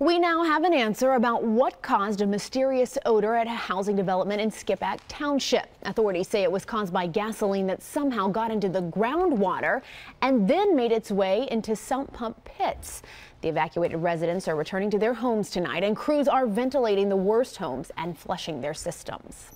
We now have an answer about what caused a mysterious odor at a housing development in Skippack Township. Authorities say it was caused by gasoline that somehow got into the groundwater and then made its way into sump pump pits. The evacuated residents are returning to their homes tonight and crews are ventilating the worst homes and flushing their systems.